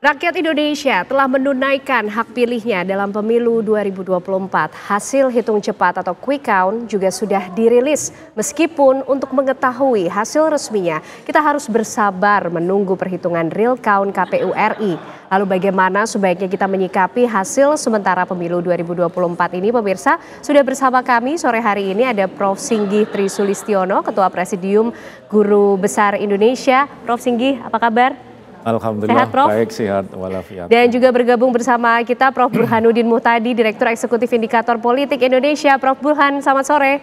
Rakyat Indonesia telah menunaikan hak pilihnya dalam pemilu 2024. Hasil hitung cepat atau quick count juga sudah dirilis. Meskipun untuk mengetahui hasil resminya, kita harus bersabar menunggu perhitungan real count KPU RI. Lalu bagaimana sebaiknya kita menyikapi hasil sementara pemilu 2024 ini pemirsa? Sudah bersama kami sore hari ini ada Prof. Singgih Trisulistiono, Ketua Presidium Guru Besar Indonesia. Prof. Singgih, apa kabar? Alhamdulillah sehat, Prof. baik sehat walafiat. Dan juga bergabung bersama kita Prof Burhanuddin Muhtadi, Direktur Eksekutif Indikator Politik Indonesia. Prof Burhan, selamat sore.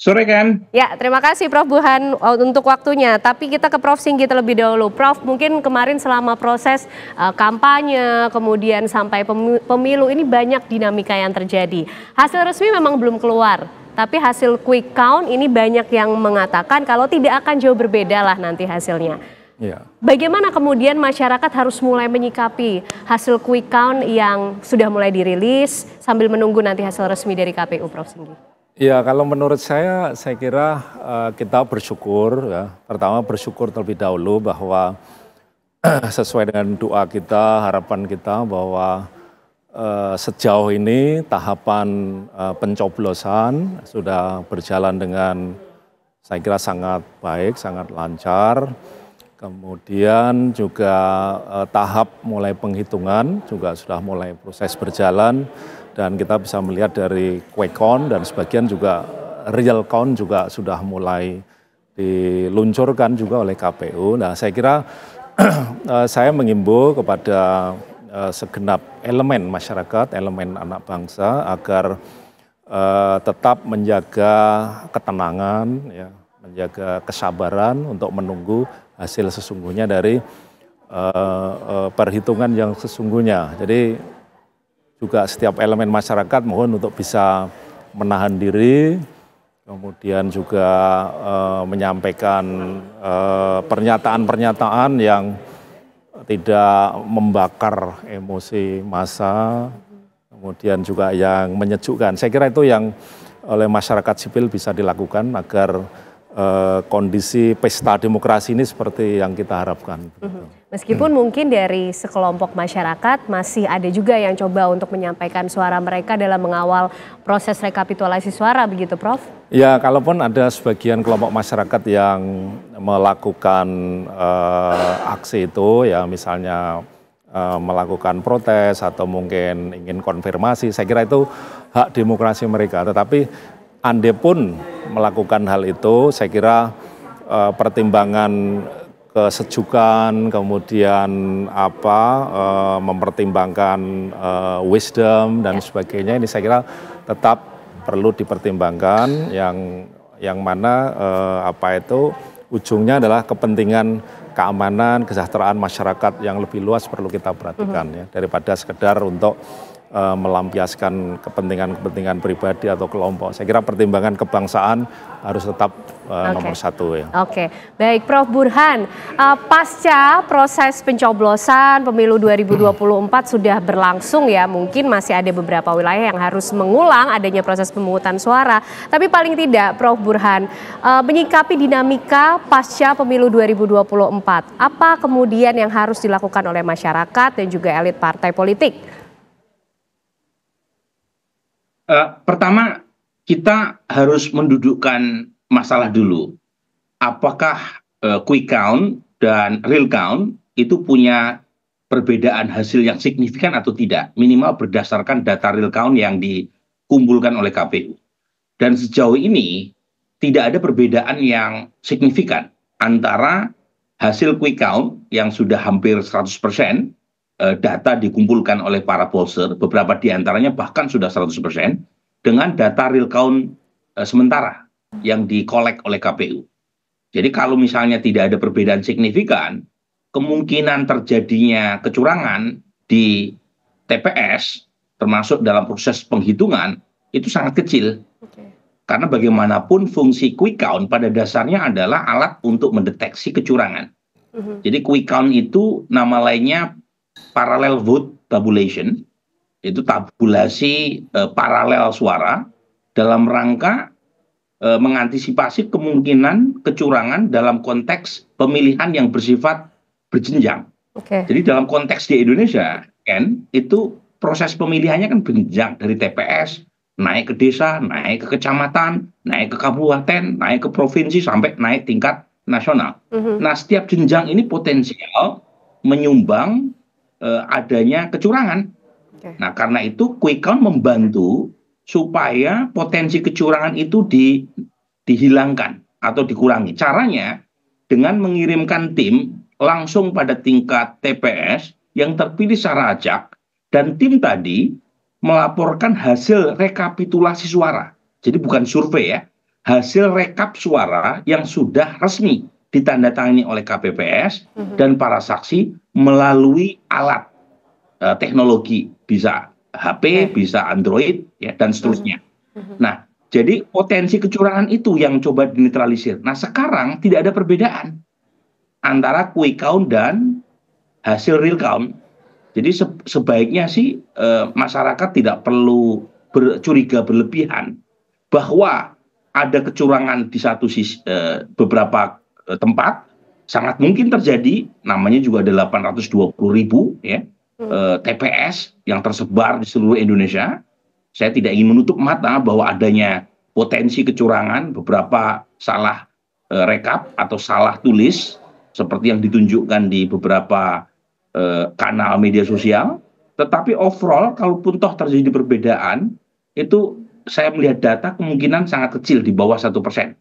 Sore kan? Ya, terima kasih Prof Burhan uh, untuk waktunya. Tapi kita ke Prof Singgi terlebih dahulu. Prof, mungkin kemarin selama proses uh, kampanye, kemudian sampai pemilu ini banyak dinamika yang terjadi. Hasil resmi memang belum keluar tapi hasil quick count ini banyak yang mengatakan kalau tidak akan jauh berbeda lah nanti hasilnya. Ya. Bagaimana kemudian masyarakat harus mulai menyikapi hasil quick count yang sudah mulai dirilis sambil menunggu nanti hasil resmi dari KPU, Prof. Singgi? Ya, kalau menurut saya, saya kira uh, kita bersyukur ya. Pertama bersyukur terlebih dahulu bahwa sesuai dengan doa kita, harapan kita bahwa Eh, sejauh ini tahapan uh, pencoblosan sudah berjalan dengan saya kira sangat baik, sangat lancar. Kemudian juga uh, tahap mulai penghitungan juga sudah mulai proses berjalan dan kita bisa melihat dari quick count dan sebagian juga real count juga sudah mulai diluncurkan juga oleh KPU. Nah, saya kira saya mengimbau kepada segenap elemen masyarakat, elemen anak bangsa agar uh, tetap menjaga ketenangan, ya, menjaga kesabaran untuk menunggu hasil sesungguhnya dari uh, uh, perhitungan yang sesungguhnya. Jadi juga setiap elemen masyarakat mohon untuk bisa menahan diri, kemudian juga uh, menyampaikan pernyataan-pernyataan uh, yang tidak membakar emosi massa, kemudian juga yang menyejukkan. Saya kira itu yang oleh masyarakat sipil bisa dilakukan agar uh, kondisi pesta demokrasi ini seperti yang kita harapkan. Mhm. Meskipun hmm. mungkin dari sekelompok masyarakat masih ada juga yang coba untuk menyampaikan suara mereka dalam mengawal proses rekapitulasi suara begitu Prof? Ya, kalaupun ada sebagian kelompok masyarakat yang melakukan uh, aksi itu ya misalnya uh, melakukan protes atau mungkin ingin konfirmasi, saya kira itu hak demokrasi mereka. Tetapi ande pun melakukan hal itu, saya kira uh, pertimbangan kesejukan, kemudian apa uh, mempertimbangkan uh, wisdom dan ya. sebagainya ini saya kira tetap perlu dipertimbangkan yang yang mana uh, apa itu ujungnya adalah kepentingan keamanan kesejahteraan masyarakat yang lebih luas perlu kita perhatikan uh -huh. ya daripada sekedar untuk uh, melampiaskan kepentingan-kepentingan pribadi atau kelompok. Saya kira pertimbangan kebangsaan harus tetap uh, eh, okay. nomor satu ya. Oke, okay. baik Prof Burhan. Uh, pasca proses pencoblosan pemilu 2024 hmm. sudah berlangsung ya, mungkin masih ada beberapa wilayah yang harus mengulang adanya proses pemungutan suara. Tapi paling tidak, Prof Burhan uh, menyikapi dinamika pasca pemilu 2024. Apa kemudian yang harus dilakukan oleh masyarakat dan juga elit partai politik? Uh, pertama, kita harus mendudukkan masalah dulu. Apakah uh, quick count dan real count itu punya perbedaan hasil yang signifikan atau tidak? Minimal berdasarkan data real count yang dikumpulkan oleh KPU. Dan sejauh ini tidak ada perbedaan yang signifikan antara hasil quick count yang sudah hampir 100% Eh, data dikumpulkan oleh para pollster, beberapa di antaranya bahkan sudah 100%, dengan data real count uh, sementara yang dikolek oleh KPU. Jadi kalau misalnya tidak ada perbedaan signifikan, kemungkinan terjadinya kecurangan di TPS, termasuk dalam proses penghitungan, itu sangat kecil. Okay. Karena bagaimanapun fungsi quick count pada dasarnya adalah alat untuk mendeteksi kecurangan. Mhm. Jadi quick count itu nama lainnya parallel vote tabulation itu tabulasi e, paralel suara dalam rangka e, mengantisipasi kemungkinan kecurangan dalam konteks pemilihan yang bersifat berjenjang. Okay. Jadi dalam konteks di Indonesia, kan itu proses pemilihannya kan berjenjang dari TPS naik ke desa, naik ke kecamatan, naik ke kabupaten, naik ke provinsi sampai naik tingkat nasional. Mm-hmm. Nah, setiap jenjang ini potensial menyumbang uh, adanya kecurangan. Okay. Nah, karena itu quick count membantu supaya potensi kecurangan itu di, dihilangkan atau dikurangi. Caranya dengan mengirimkan tim langsung pada tingkat TPS yang terpilih secara acak dan tim tadi melaporkan hasil rekapitulasi suara. Jadi bukan survei ya, hasil rekap suara yang sudah resmi ditandatangani oleh KPPS mm-hmm. dan para saksi melalui alat uh, teknologi bisa HP, bisa Android ya dan seterusnya. Mm-hmm. Nah, jadi potensi kecurangan itu yang coba dinetralisir. Nah, sekarang tidak ada perbedaan antara quick count dan hasil real count. Jadi se sebaiknya sih e, masyarakat tidak perlu bercuriga berlebihan bahwa ada kecurangan di satu sisi e, beberapa tempat sangat mungkin terjadi namanya juga ada 820 ribu ya e, TPS yang tersebar di seluruh Indonesia. Saya tidak ingin menutup mata bahwa adanya potensi kecurangan beberapa salah e, rekap atau salah tulis seperti yang ditunjukkan di beberapa eh, kanal media sosial. Tetapi overall, kalaupun toh terjadi perbedaan, itu saya melihat data kemungkinan sangat kecil di bawah satu persen.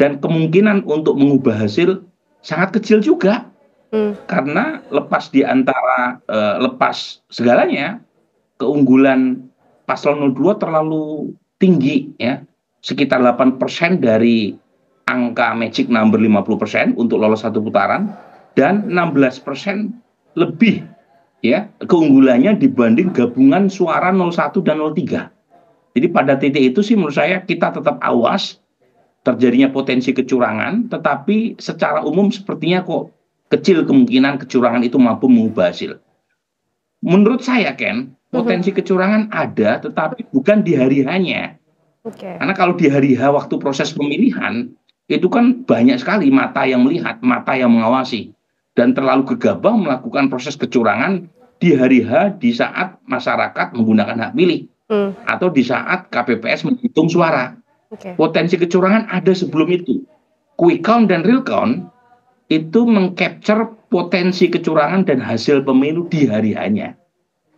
Dan kemungkinan untuk mengubah hasil sangat kecil juga. Hmm. Karena lepas di antara uh, lepas segalanya, keunggulan paslon 02 terlalu tinggi ya. Sekitar 8% dari angka magic number 50% untuk lolos satu putaran dan 16% lebih ya keunggulannya dibanding gabungan suara 01 dan 03. Jadi pada titik itu sih menurut saya kita tetap awas terjadinya potensi kecurangan, tetapi secara umum sepertinya kok kecil kemungkinan kecurangan itu mampu mengubah hasil. Menurut saya Ken, potensi kecurangan ada, tetapi bukan di hari hanya. Okay. Karena kalau di hari H waktu proses pemilihan itu kan banyak sekali mata yang melihat, mata yang mengawasi dan terlalu gegabah melakukan proses kecurangan di hari H di saat masyarakat menggunakan hak pilih hmm. atau di saat KPPS menghitung suara. Okay. Potensi kecurangan ada sebelum itu. Quick count dan real count itu mengcapture potensi kecurangan dan hasil pemilu di hari hanya.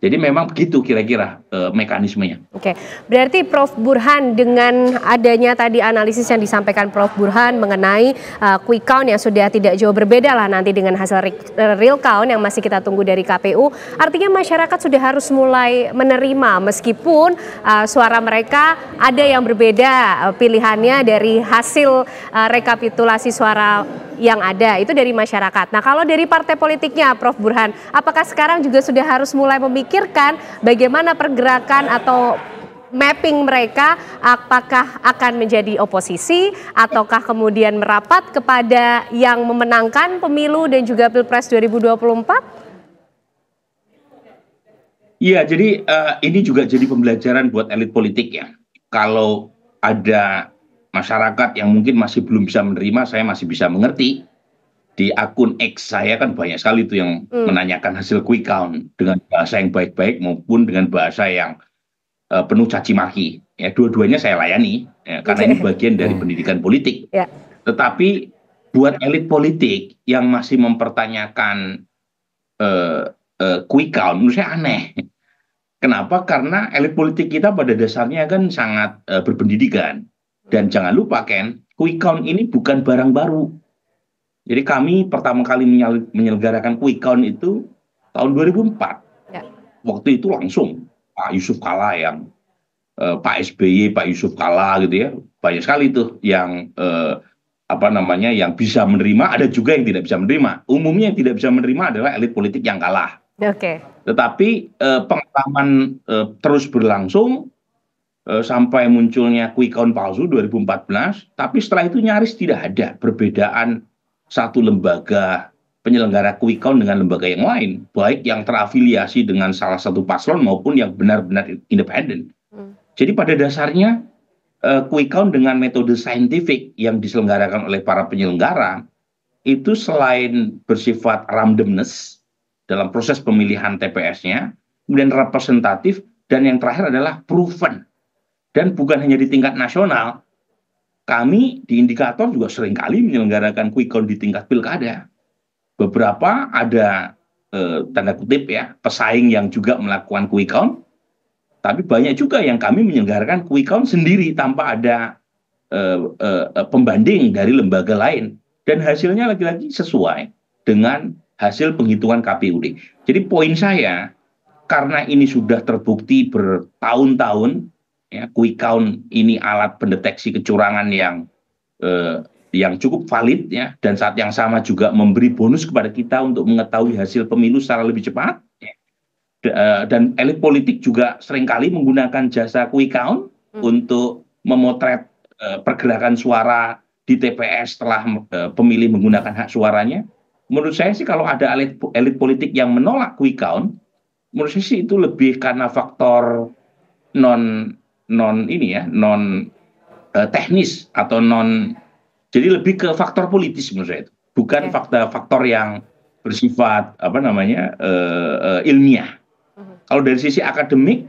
Jadi memang begitu kira-kira e, mekanismenya. Oke, berarti Prof. Burhan dengan adanya tadi analisis yang disampaikan Prof. Burhan mengenai uh, quick count yang sudah tidak jauh berbeda lah nanti dengan hasil real count yang masih kita tunggu dari KPU, artinya masyarakat sudah harus mulai menerima meskipun uh, suara mereka ada yang berbeda pilihannya dari hasil uh, rekapitulasi suara yang ada itu dari masyarakat. Nah, kalau dari partai politiknya Prof Burhan, apakah sekarang juga sudah harus mulai memikirkan bagaimana pergerakan atau mapping mereka apakah akan menjadi oposisi ataukah kemudian merapat kepada yang memenangkan pemilu dan juga Pilpres 2024? Iya, jadi uh, ini juga jadi pembelajaran buat elit politik ya. Kalau ada masyarakat yang mungkin masih belum bisa menerima, saya masih bisa mengerti. Di akun X saya kan banyak sekali itu yang hmm. menanyakan hasil quick count dengan bahasa yang baik-baik maupun dengan bahasa yang uh, penuh caci maki. Ya, dua-duanya saya layani ya, karena ini bagian dari hmm. pendidikan politik. Yeah. Tetapi buat elit politik yang masih mempertanyakan uh, uh, quick count, menurut saya aneh. Kenapa? Karena elit politik kita pada dasarnya kan sangat uh, berpendidikan dan jangan lupa Ken, quick count ini bukan barang baru. Jadi kami pertama kali menyelenggarakan quick count itu tahun 2004. Ya. Waktu itu langsung Pak Yusuf Kala yang eh, Pak SBY, Pak Yusuf Kala gitu ya. Banyak sekali tuh yang eh, apa namanya yang bisa menerima, ada juga yang tidak bisa menerima. Umumnya yang tidak bisa menerima adalah elit politik yang kalah. Oke. Okay. Tetapi eh, pengalaman eh, terus berlangsung sampai munculnya quick count palsu 2014, tapi setelah itu nyaris tidak ada perbedaan satu lembaga penyelenggara quick count dengan lembaga yang lain, baik yang terafiliasi dengan salah satu paslon maupun yang benar-benar independen. Hmm. Jadi pada dasarnya uh, quick count dengan metode saintifik yang diselenggarakan oleh para penyelenggara itu selain bersifat randomness dalam proses pemilihan TPS-nya, kemudian representatif, dan yang terakhir adalah proven. Dan bukan hanya di tingkat nasional, kami di indikator juga sering kali menyelenggarakan quick count di tingkat pilkada. Beberapa ada eh, tanda kutip ya pesaing yang juga melakukan quick count, tapi banyak juga yang kami menyelenggarakan quick count sendiri tanpa ada eh, eh, eh pembanding dari lembaga lain dan hasilnya lagi-lagi sesuai dengan hasil penghitungan KPUD. Jadi poin saya karena ini sudah terbukti bertahun-tahun ya quick count ini alat pendeteksi kecurangan yang eh, yang cukup valid ya dan saat yang sama juga memberi bonus kepada kita untuk mengetahui hasil pemilu secara lebih cepat ya. Eh, dan elit politik juga sering kali menggunakan jasa quick count hmm. untuk memotret eh, pergerakan suara di TPS setelah eh, pemilih menggunakan hak suaranya menurut saya sih kalau ada elit, elit politik yang menolak quick count menurut saya sih itu lebih karena faktor non non ini ya non uh, teknis atau non jadi lebih ke faktor politis menurut saya itu bukan okay. faktor faktor yang bersifat apa namanya uh, uh, ilmiah uh-huh. kalau dari sisi akademik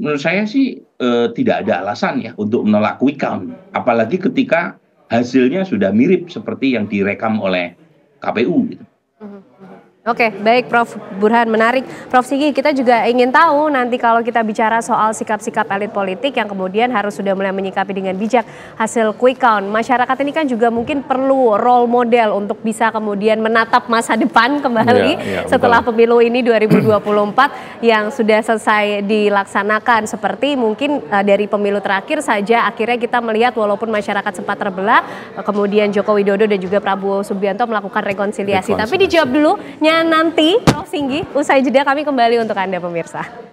menurut saya sih uh, tidak ada alasan ya untuk menolak quick count apalagi ketika hasilnya sudah mirip seperti yang direkam oleh KPU gitu. Oke, baik Prof. Burhan menarik. Prof. Sigi, kita juga ingin tahu nanti kalau kita bicara soal sikap-sikap elit politik yang kemudian harus sudah mulai menyikapi dengan bijak hasil quick count. Masyarakat ini kan juga mungkin perlu role model untuk bisa kemudian menatap masa depan kembali ya, ya, setelah betul. pemilu ini 2024 yang sudah selesai dilaksanakan. Seperti mungkin uh, dari pemilu terakhir saja akhirnya kita melihat walaupun masyarakat sempat terbelah, kemudian Joko Widodo dan juga Prabowo Subianto melakukan rekonsiliasi. rekonsiliasi. Tapi dijawab dulu, nanti Prof Singgi usai jeda kami kembali untuk Anda pemirsa.